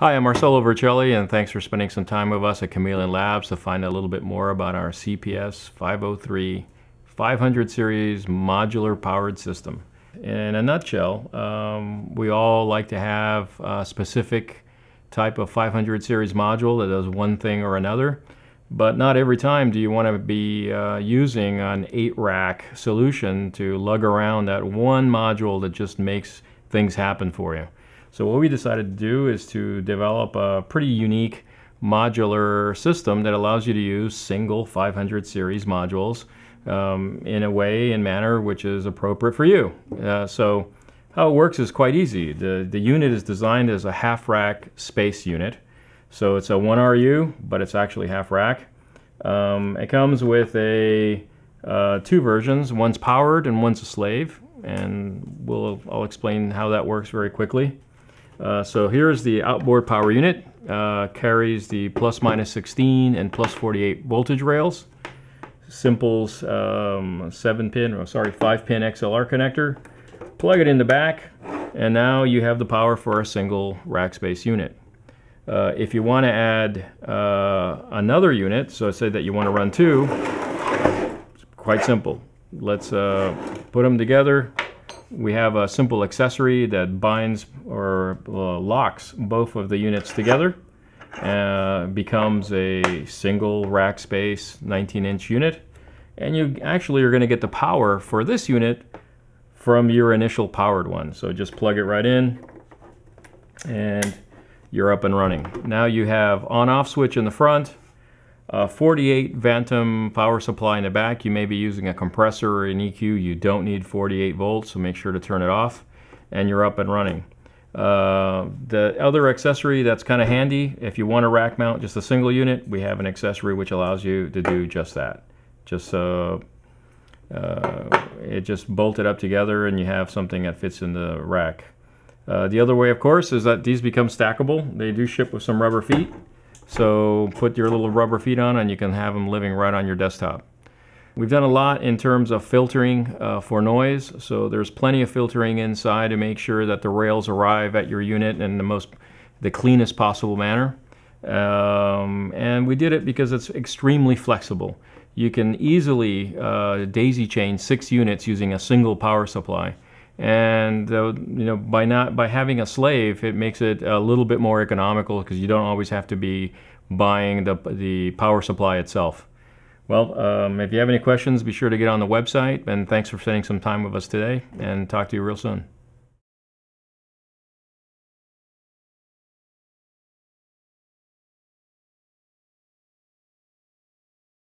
Hi, I'm Marcelo Vercelli, and thanks for spending some time with us at Chameleon Labs to find a little bit more about our CPS 503 500 series modular powered system. In a nutshell, um, we all like to have a specific type of 500 series module that does one thing or another, but not every time do you want to be uh, using an 8 rack solution to lug around that one module that just makes things happen for you. So what we decided to do is to develop a pretty unique modular system that allows you to use single 500 series modules um, in a way and manner which is appropriate for you. Uh, so how it works is quite easy. The, the unit is designed as a half rack space unit. So it's a 1RU, but it's actually half rack. Um, it comes with a uh, two versions. One's powered and one's a slave. And we'll, I'll explain how that works very quickly. Uh, so here's the outboard power unit. Uh, carries the plus minus 16 and plus 48 voltage rails. Simple's um, 7 pin, or sorry, 5 pin XLR connector. Plug it in the back, and now you have the power for a single rack space unit. Uh, if you want to add uh, another unit, so say that you want to run two, it's quite simple. Let's uh, put them together, we have a simple accessory that binds or uh, locks both of the units together. Uh, becomes a single rack space 19 inch unit. And you actually are going to get the power for this unit from your initial powered one. So just plug it right in and you're up and running. Now you have on off switch in the front, uh, 48 phantom power supply in the back. You may be using a compressor or an EQ. You don't need 48 volts, so make sure to turn it off and you're up and running. Uh, the other accessory that's kind of handy, if you want to rack mount just a single unit, we have an accessory which allows you to do just that. Just uh, uh, it just bolted up together and you have something that fits in the rack. Uh, the other way, of course, is that these become stackable. They do ship with some rubber feet. So put your little rubber feet on and you can have them living right on your desktop. We've done a lot in terms of filtering uh, for noise. So there's plenty of filtering inside to make sure that the rails arrive at your unit in the most, the cleanest possible manner. Um, and we did it because it's extremely flexible. You can easily uh, daisy chain six units using a single power supply and uh, you know by not by having a slave it makes it a little bit more economical because you don't always have to be buying the, the power supply itself. Well um, if you have any questions be sure to get on the website. And thanks for spending some time with us today. And talk to you real soon